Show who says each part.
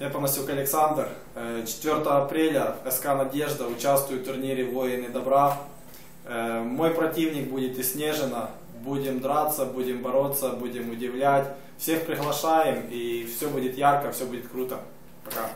Speaker 1: Я Панасюк Александр. Э, 4 апреля СК «Надежда» участвует в турнире «Воины добра». Э, мой противник будет из Снежина. Будем драться, будем бороться, будем удивлять. Всех приглашаем и все будет ярко, все будет круто. Пока.